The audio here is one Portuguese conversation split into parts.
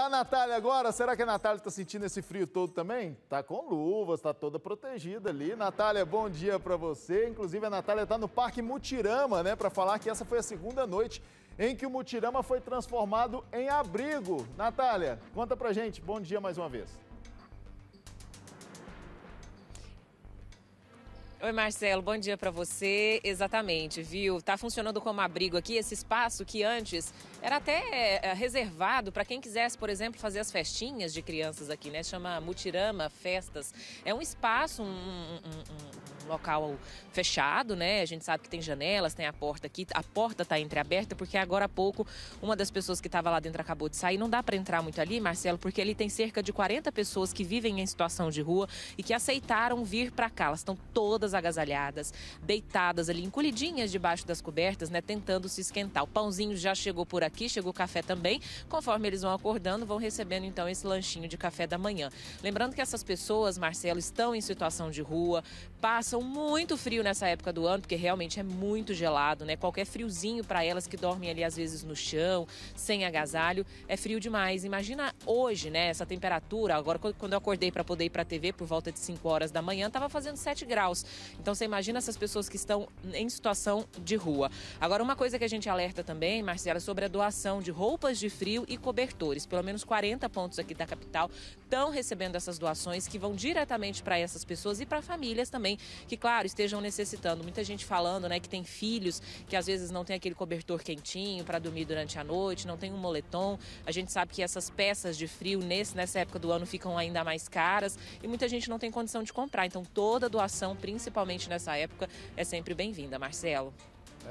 Tá a Natália agora? Será que a Natália está sentindo esse frio todo também? Tá com luvas, tá toda protegida ali. Natália, bom dia para você. Inclusive a Natália está no Parque Mutirama, né, para falar que essa foi a segunda noite em que o Mutirama foi transformado em abrigo. Natália, conta pra gente. Bom dia mais uma vez. Oi, Marcelo, bom dia para você. Exatamente, viu? Tá funcionando como abrigo aqui esse espaço que antes era até é, reservado para quem quisesse, por exemplo, fazer as festinhas de crianças aqui, né? Chama Mutirama Festas. É um espaço, um, um, um local fechado, né? A gente sabe que tem janelas, tem a porta aqui. A porta está entreaberta porque agora há pouco uma das pessoas que estava lá dentro acabou de sair. Não dá para entrar muito ali, Marcelo, porque ali tem cerca de 40 pessoas que vivem em situação de rua e que aceitaram vir para cá. Elas estão todas agasalhadas, deitadas ali, encolhidinhas debaixo das cobertas, né? Tentando se esquentar. O pãozinho já chegou por aqui, chegou o café também. Conforme eles vão acordando, vão recebendo então esse lanchinho de café da manhã. Lembrando que essas pessoas, Marcelo, estão em situação de rua, passam muito frio frio nessa época do ano, porque realmente é muito gelado, né? Qualquer friozinho para elas que dormem ali às vezes no chão, sem agasalho, é frio demais. Imagina hoje, né, essa temperatura. Agora quando eu acordei para poder ir para a TV por volta de 5 horas da manhã, estava fazendo 7 graus. Então você imagina essas pessoas que estão em situação de rua. Agora uma coisa que a gente alerta também, Marcela, é sobre a doação de roupas de frio e cobertores. Pelo menos 40 pontos aqui da capital estão recebendo essas doações que vão diretamente para essas pessoas e para famílias também que, claro, estejam necessitando. Muita gente falando, né, que tem filhos que às vezes não tem aquele cobertor quentinho para dormir durante a noite, não tem um moletom. A gente sabe que essas peças de frio nesse, nessa época do ano ficam ainda mais caras e muita gente não tem condição de comprar. Então toda doação, principalmente nessa época, é sempre bem-vinda, Marcelo.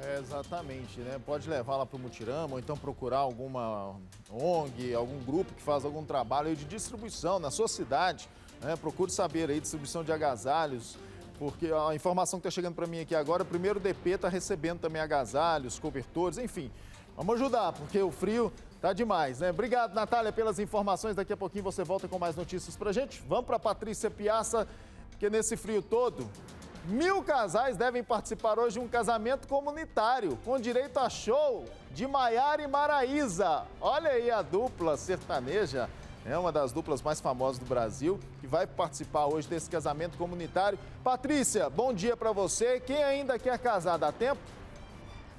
É, exatamente, né? Pode levá-la para o Mutirama ou então procurar alguma ONG, algum grupo que faz algum trabalho de distribuição na sua cidade. Né? Procure saber aí, distribuição de agasalhos, porque a informação que está chegando para mim aqui agora, primeiro DP está recebendo também agasalhos, cobertores, enfim. Vamos ajudar, porque o frio tá demais, né? Obrigado, Natália, pelas informações. Daqui a pouquinho você volta com mais notícias para gente. Vamos para Patrícia Piaça, porque nesse frio todo, Mil casais devem participar hoje de um casamento comunitário, com direito a show de Maiara e Maraísa. Olha aí a dupla sertaneja, é uma das duplas mais famosas do Brasil, que vai participar hoje desse casamento comunitário. Patrícia, bom dia para você. Quem ainda quer casar, dá tempo?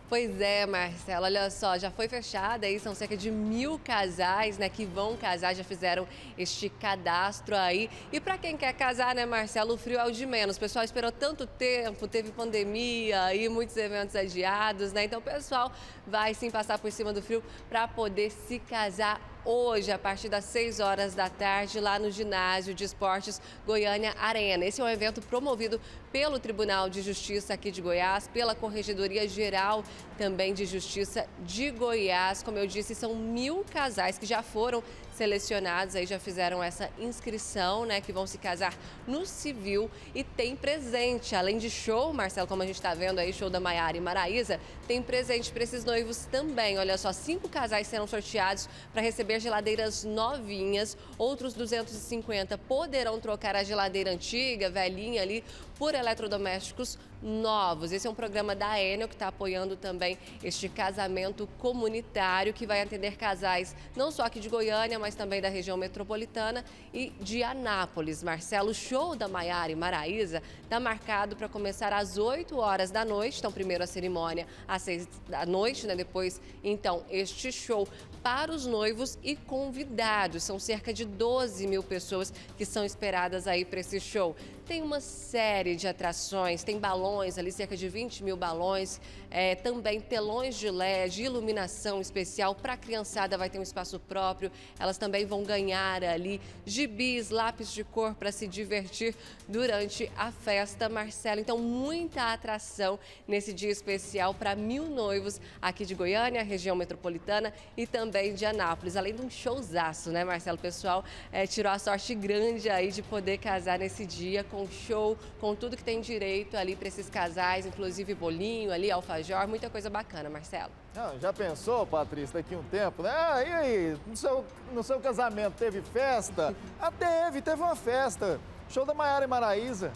Pois é, Marcelo, olha só, já foi fechada aí, são cerca de mil casais, né, que vão casar, já fizeram este cadastro aí. E para quem quer casar, né, Marcelo, o frio é o de menos. O pessoal esperou tanto tempo, teve pandemia e muitos eventos adiados, né? Então o pessoal vai sim passar por cima do frio para poder se casar hoje, a partir das 6 horas da tarde, lá no ginásio de esportes Goiânia Arena. Esse é um evento promovido pelo Tribunal de Justiça aqui de Goiás, pela Corregedoria Geral também de Justiça de Goiás. Como eu disse, são mil casais que já foram selecionados aí já fizeram essa inscrição, né, que vão se casar no civil e tem presente, além de show, Marcelo, como a gente está vendo aí, show da Maiara e Maraísa, tem presente para esses noivos também. Olha só, cinco casais serão sorteados para receber geladeiras novinhas, outros 250 poderão trocar a geladeira antiga, velhinha ali, por eletrodomésticos novos. Esse é um programa da Enel que está apoiando também este casamento comunitário que vai atender casais não só aqui de Goiânia, mas também da região metropolitana e de Anápolis. Marcelo, o show da Maiara e Maraísa está marcado para começar às 8 horas da noite. Então, primeiro a cerimônia às 6 da noite, né? Depois, então, este show para os noivos e convidados. São cerca de 12 mil pessoas que são esperadas aí para esse show. Tem uma série de atrações, tem balões ali, cerca de 20 mil balões, é, também telões de LED, iluminação especial para a criançada, vai ter um espaço próprio. Elas também vão ganhar ali gibis, lápis de cor para se divertir durante a festa, Marcelo. Então, muita atração nesse dia especial para mil noivos aqui de Goiânia, região metropolitana e também de Anápolis, além de um showzaço, né, Marcelo? O pessoal é, tirou a sorte grande aí de poder casar nesse dia com show, com tudo que tem direito ali para esses casais, inclusive bolinho ali, alfajor, muita coisa bacana, Marcelo. Não, já pensou, Patrícia, daqui um tempo, né? Ah, e aí, no seu, no seu casamento teve festa? ah, teve, teve uma festa. Show da Maiara e Maraísa.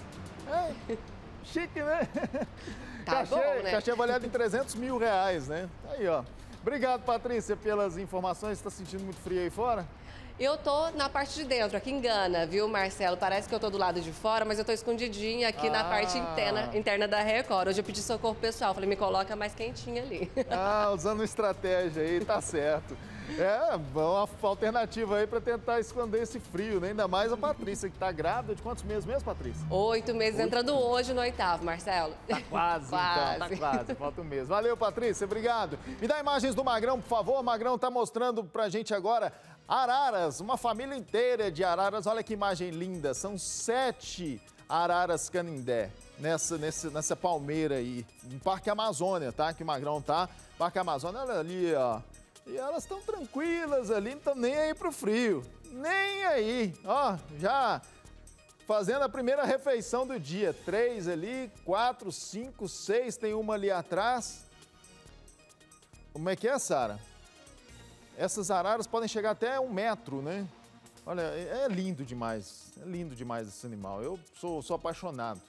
É, chique, né? Tá cachê, bom, né? Cachê avaliado em 300 mil reais, né? Aí, ó. Obrigado, Patrícia, pelas informações. Está sentindo muito frio aí fora? Eu tô na parte de dentro, aqui engana, viu, Marcelo? Parece que eu tô do lado de fora, mas eu tô escondidinha aqui ah. na parte interna, interna da Record. Hoje eu pedi socorro pessoal, falei, me coloca mais quentinha ali. Ah, usando estratégia aí, tá certo. É, uma alternativa aí para tentar esconder esse frio, né? Ainda mais a Patrícia, que tá grávida de quantos meses mesmo, Patrícia? Oito meses, Oito. entrando hoje no oitavo, Marcelo. Tá quase, quase. então, tá quase, falta um mês. Valeu, Patrícia, obrigado. Me dá imagens do Magrão, por favor. O Magrão tá mostrando pra gente agora araras, uma família inteira de araras. Olha que imagem linda, são sete araras canindé nessa, nessa, nessa palmeira aí, no Parque Amazônia, tá? Que o Magrão tá. Parque Amazônia, olha ali, ó e elas estão tranquilas ali, não estão nem aí pro frio. Nem aí. Ó, já fazendo a primeira refeição do dia. Três ali, quatro, cinco, seis, tem uma ali atrás. Como é que é, Sara? Essas araras podem chegar até um metro, né? Olha, é lindo demais. É lindo demais esse animal. Eu sou, sou apaixonado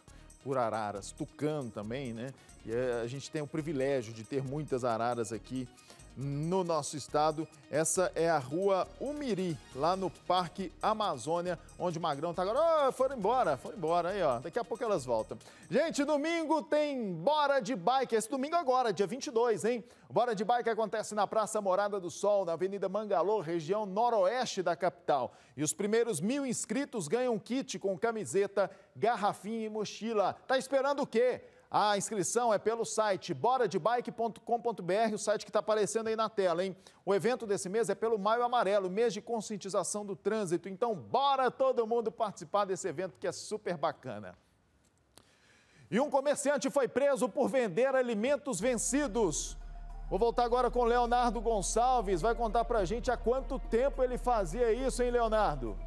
por araras, tucano também, né? E é, a gente tem o privilégio de ter muitas araras aqui no nosso estado. Essa é a rua Umiri, lá no Parque Amazônia, onde o Magrão tá agora. Oh, foram embora, foram embora aí, ó. Daqui a pouco elas voltam. Gente, domingo tem Bora de Bike. Esse domingo agora, dia 22, hein? Bora de Bike acontece na Praça Morada do Sol, na Avenida Mangalô, região noroeste da capital. E os primeiros mil inscritos ganham kit com camiseta, garrafinha e mochila. Tá esperando o quê? A inscrição é pelo site boradebike.com.br, o site que está aparecendo aí na tela, hein? O evento desse mês é pelo Maio Amarelo, mês de conscientização do trânsito. Então, bora todo mundo participar desse evento que é super bacana. E um comerciante foi preso por vender alimentos vencidos. Vou voltar agora com Leonardo Gonçalves, vai contar pra gente há quanto tempo ele fazia isso, hein, Leonardo?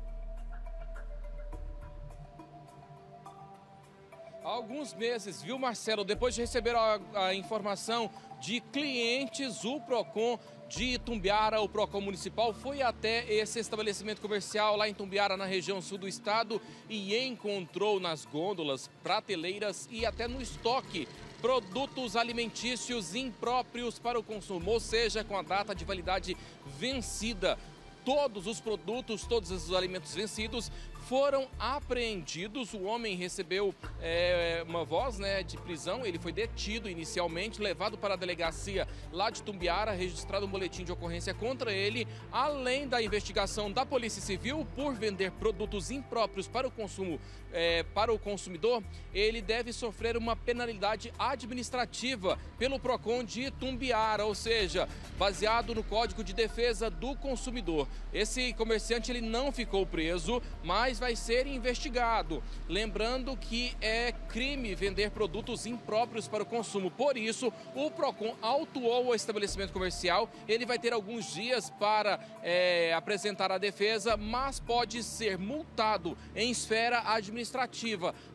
Alguns meses, viu, Marcelo? Depois de receber a, a informação de clientes, o PROCON de Itumbiara, o PROCON Municipal, foi até esse estabelecimento comercial lá em Itumbiara, na região sul do estado, e encontrou nas gôndolas, prateleiras e até no estoque produtos alimentícios impróprios para o consumo, ou seja, com a data de validade vencida todos os produtos, todos os alimentos vencidos foram apreendidos. O homem recebeu é, uma voz né, de prisão, ele foi detido inicialmente, levado para a delegacia lá de Tumbiara, registrado um boletim de ocorrência contra ele, além da investigação da Polícia Civil por vender produtos impróprios para o consumo é, para o consumidor, ele deve sofrer uma penalidade administrativa pelo PROCON de Tumbiara, ou seja, baseado no Código de Defesa do Consumidor. Esse comerciante ele não ficou preso, mas vai ser investigado. Lembrando que é crime vender produtos impróprios para o consumo. Por isso, o PROCON autuou o estabelecimento comercial. Ele vai ter alguns dias para é, apresentar a defesa, mas pode ser multado em esfera administrativa.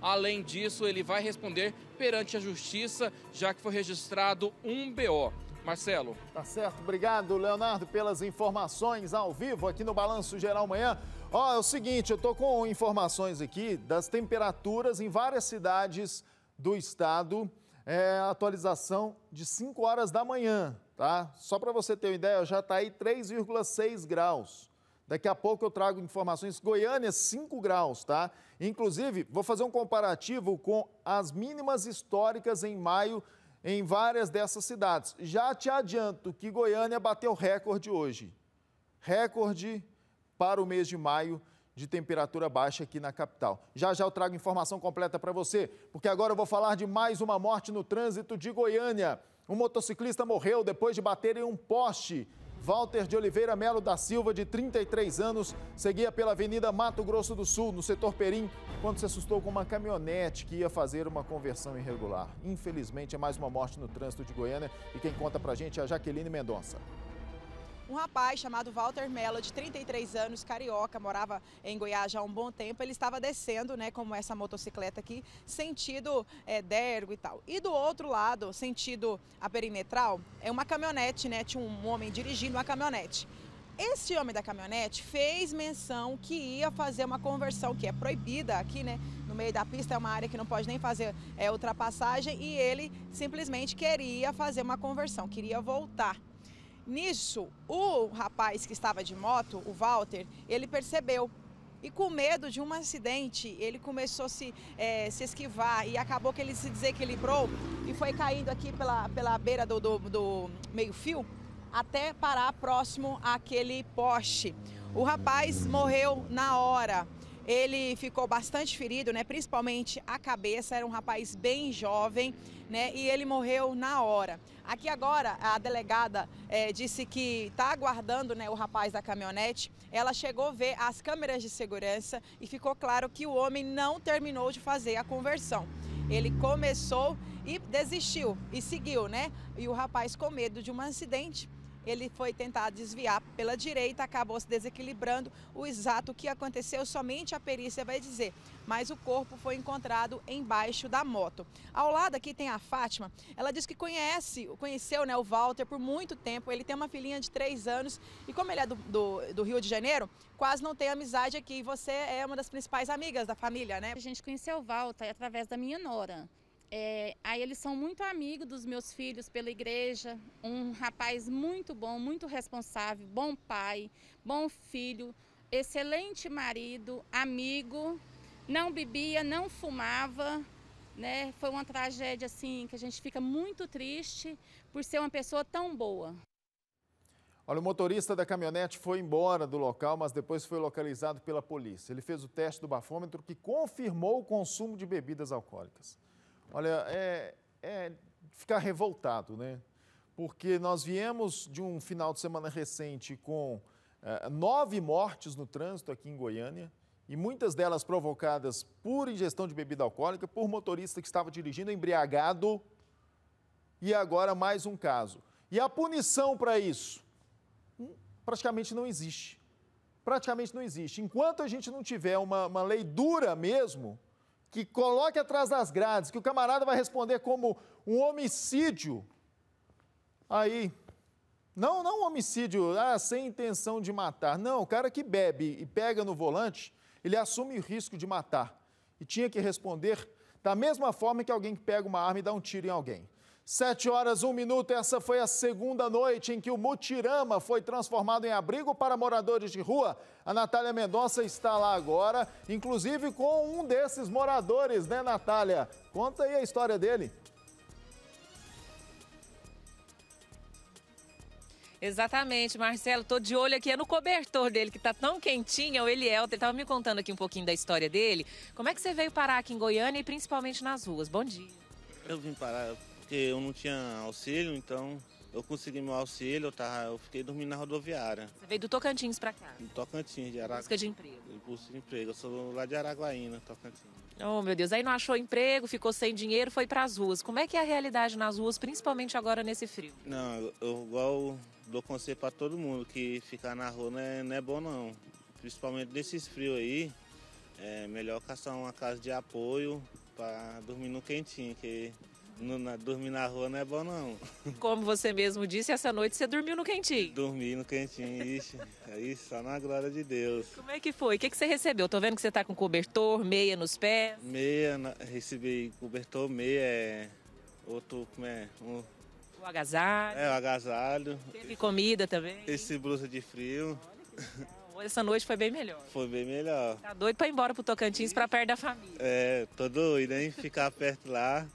Além disso, ele vai responder perante a justiça, já que foi registrado um BO. Marcelo. Tá certo, obrigado, Leonardo, pelas informações ao vivo aqui no Balanço Geral Manhã. Ó, é o seguinte, eu tô com informações aqui das temperaturas em várias cidades do estado. É, atualização de 5 horas da manhã, tá? Só para você ter uma ideia, já está aí 3,6 graus. Daqui a pouco eu trago informações. Goiânia, 5 graus, tá? Inclusive, vou fazer um comparativo com as mínimas históricas em maio em várias dessas cidades. Já te adianto que Goiânia bateu recorde hoje. Recorde para o mês de maio de temperatura baixa aqui na capital. Já já eu trago informação completa para você, porque agora eu vou falar de mais uma morte no trânsito de Goiânia. Um motociclista morreu depois de bater em um poste. Walter de Oliveira Melo da Silva, de 33 anos, seguia pela Avenida Mato Grosso do Sul, no setor Perim, quando se assustou com uma caminhonete que ia fazer uma conversão irregular. Infelizmente, é mais uma morte no trânsito de Goiânia e quem conta pra gente é a Jaqueline Mendonça. Um rapaz chamado Walter Mello, de 33 anos, carioca, morava em Goiás já há um bom tempo. Ele estava descendo, né, como essa motocicleta aqui, sentido é, Dergo e tal. E do outro lado, sentido a perimetral, é uma caminhonete, né? Tinha um homem dirigindo uma caminhonete. Esse homem da caminhonete fez menção que ia fazer uma conversão que é proibida aqui, né? No meio da pista é uma área que não pode nem fazer é, ultrapassagem e ele simplesmente queria fazer uma conversão, queria voltar Nisso, o rapaz que estava de moto, o Walter, ele percebeu e com medo de um acidente, ele começou a se, é, se esquivar e acabou que ele se desequilibrou e foi caindo aqui pela, pela beira do, do, do meio-fio até parar próximo àquele poste. O rapaz morreu na hora. Ele ficou bastante ferido, né? Principalmente a cabeça. Era um rapaz bem jovem, né? E ele morreu na hora. Aqui agora a delegada é, disse que está aguardando, né, o rapaz da caminhonete. Ela chegou a ver as câmeras de segurança e ficou claro que o homem não terminou de fazer a conversão. Ele começou e desistiu e seguiu, né? E o rapaz com medo de um acidente ele foi tentar desviar pela direita, acabou se desequilibrando. O exato que aconteceu, somente a perícia vai dizer. Mas o corpo foi encontrado embaixo da moto. Ao lado aqui tem a Fátima. Ela diz que conhece, conheceu né, o Walter por muito tempo. Ele tem uma filhinha de três anos e como ele é do, do, do Rio de Janeiro, quase não tem amizade aqui. E você é uma das principais amigas da família, né? A gente conheceu o Walter através da minha nora. É, aí eles são muito amigos dos meus filhos pela igreja, um rapaz muito bom, muito responsável, bom pai, bom filho, excelente marido, amigo, não bebia, não fumava, né? Foi uma tragédia assim que a gente fica muito triste por ser uma pessoa tão boa. Olha, o motorista da caminhonete foi embora do local, mas depois foi localizado pela polícia. Ele fez o teste do bafômetro que confirmou o consumo de bebidas alcoólicas. Olha, é, é ficar revoltado, né? Porque nós viemos de um final de semana recente com é, nove mortes no trânsito aqui em Goiânia e muitas delas provocadas por ingestão de bebida alcoólica, por motorista que estava dirigindo embriagado. E agora mais um caso. E a punição para isso? Hum, praticamente não existe. Praticamente não existe. Enquanto a gente não tiver uma, uma lei dura mesmo, que coloque atrás das grades, que o camarada vai responder como um homicídio, aí, não, não um homicídio ah, sem intenção de matar, não, o cara que bebe e pega no volante, ele assume o risco de matar. E tinha que responder da mesma forma que alguém que pega uma arma e dá um tiro em alguém. Sete horas, um minuto, essa foi a segunda noite em que o Mutirama foi transformado em abrigo para moradores de rua. A Natália Mendonça está lá agora, inclusive com um desses moradores, né, Natália? Conta aí a história dele. Exatamente, Marcelo. Tô de olho aqui é no cobertor dele, que tá tão quentinho, é o Eliel. Ele tava me contando aqui um pouquinho da história dele. Como é que você veio parar aqui em Goiânia e principalmente nas ruas? Bom dia. Eu vim parar porque eu não tinha auxílio, então eu consegui meu auxílio, eu, tava, eu fiquei dormindo na rodoviária. Você veio do Tocantins para cá? Do Tocantins, de Araguaína. Busca de emprego? Busca de emprego, eu sou lá de Araguaína, Tocantins. Oh, meu Deus, aí não achou emprego, ficou sem dinheiro, foi para as ruas. Como é que é a realidade nas ruas, principalmente agora nesse frio? Não, eu, eu igual dou conselho para todo mundo que ficar na rua não é, não é bom não. Principalmente nesses frios aí, é melhor caçar uma casa de apoio para dormir no quentinho, que no, na, dormir na rua não é bom, não. Como você mesmo disse, essa noite você dormiu no quentinho. Dormi no quentinho, ixi. Aí só na glória de Deus. Como é que foi? O que, que você recebeu? Tô vendo que você tá com cobertor, meia nos pés. Meia, recebi cobertor, meia, é... Outro, como é? Um... O agasalho. É, o agasalho. Teve comida também. Esse blusa de frio. Essa noite foi bem melhor. Foi bem melhor. Tá doido pra ir embora pro Tocantins pra perto da família. É, tô doido, hein? Ficar perto lá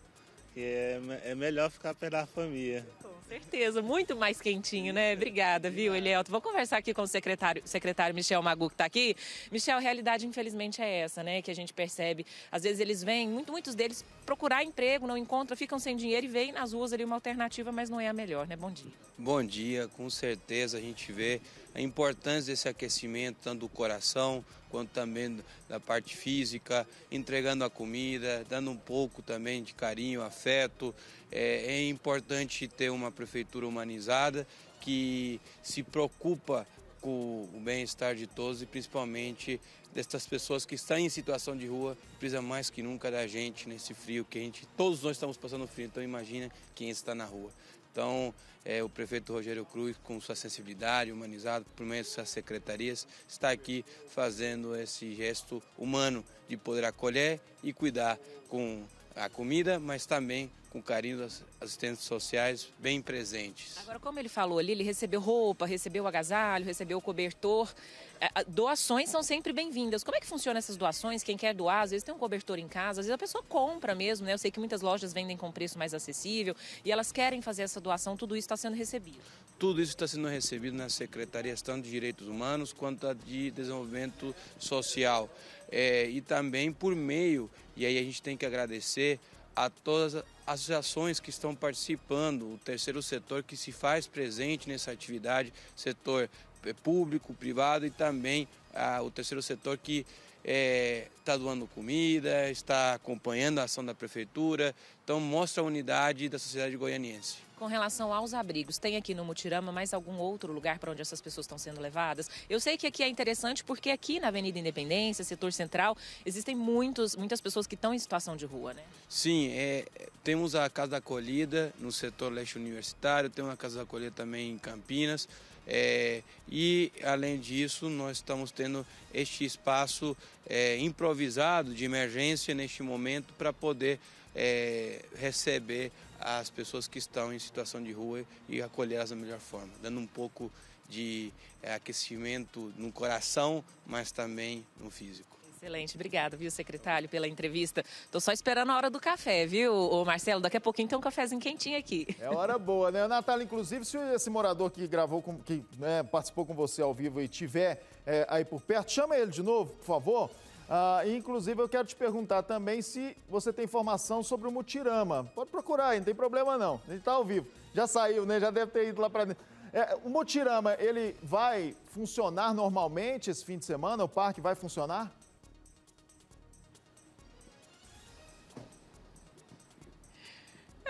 que é, é melhor ficar perto da família. Com certeza, muito mais quentinho, né? Obrigada, viu, Elielto? Vou conversar aqui com o secretário, secretário Michel Magu, que está aqui. Michel, a realidade, infelizmente, é essa, né? Que a gente percebe. Às vezes eles vêm, muito, muitos deles, procurar emprego, não encontram, ficam sem dinheiro e veem nas ruas ali uma alternativa, mas não é a melhor, né? Bom dia. Bom dia, com certeza a gente vê a importância desse aquecimento, tanto do coração quanto também da parte física, entregando a comida, dando um pouco também de carinho, afeto. É, é importante ter uma prefeitura humanizada que se preocupa com o bem-estar de todos e principalmente dessas pessoas que estão em situação de rua, precisa mais que nunca da gente nesse frio que a gente, todos nós estamos passando frio, então imagina quem está na rua. Então, é, o prefeito Rogério Cruz, com sua sensibilidade, humanizado, por meio de suas secretarias, está aqui fazendo esse gesto humano de poder acolher e cuidar com a comida, mas também com carinho das assistentes sociais bem presentes. Agora, como ele falou ali, ele recebeu roupa, recebeu agasalho, recebeu cobertor. É, doações são sempre bem-vindas. Como é que funciona essas doações? Quem quer doar, às vezes tem um cobertor em casa, às vezes a pessoa compra mesmo, né? Eu sei que muitas lojas vendem com preço mais acessível e elas querem fazer essa doação, tudo isso está sendo recebido. Tudo isso está sendo recebido nas secretarias, tanto de Direitos Humanos quanto de Desenvolvimento Social. É, e também por meio, e aí a gente tem que agradecer a todas as associações que estão participando, o terceiro setor que se faz presente nessa atividade, setor é, público, privado e também ah, o terceiro setor que é, tá doando comida, está acompanhando a ação da prefeitura, então mostra a unidade da sociedade goianiense. Com relação aos abrigos, tem aqui no Mutirama mais algum outro lugar para onde essas pessoas estão sendo levadas? Eu sei que aqui é interessante porque aqui na Avenida Independência, setor central, existem muitos, muitas pessoas que estão em situação de rua, né? Sim, é, temos a Casa da Acolhida no setor leste universitário, temos a Casa da Acolhida também em Campinas. É, e, além disso, nós estamos tendo este espaço é, improvisado de emergência neste momento para poder é, receber as pessoas que estão em situação de rua e acolhê-las da melhor forma, dando um pouco de é, aquecimento no coração, mas também no físico. Excelente, obrigada, viu, secretário, pela entrevista. Estou só esperando a hora do café, viu, ô Marcelo? Daqui a pouquinho tem um cafezinho quentinho aqui. É hora boa, né? Natália, inclusive, se esse morador que gravou, com, que né, participou com você ao vivo e tiver é, aí por perto, chama ele de novo, por favor. Ah, inclusive, eu quero te perguntar também se você tem informação sobre o Mutirama. Pode procurar aí, não tem problema não. Gente está ao vivo. Já saiu, né? Já deve ter ido lá para dentro. É, o Mutirama, ele vai funcionar normalmente esse fim de semana? O parque vai funcionar?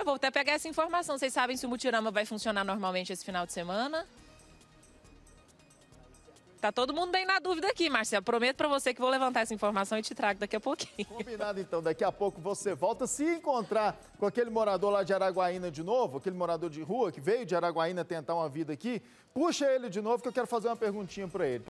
Vou até pegar essa informação. Vocês sabem se o Mutirama vai funcionar normalmente esse final de semana? Tá todo mundo bem na dúvida aqui, Marcelo. Prometo para você que vou levantar essa informação e te trago daqui a pouquinho. Combinado então, daqui a pouco você volta. Se encontrar com aquele morador lá de Araguaína de novo, aquele morador de rua que veio de Araguaína tentar uma vida aqui, puxa ele de novo que eu quero fazer uma perguntinha para ele.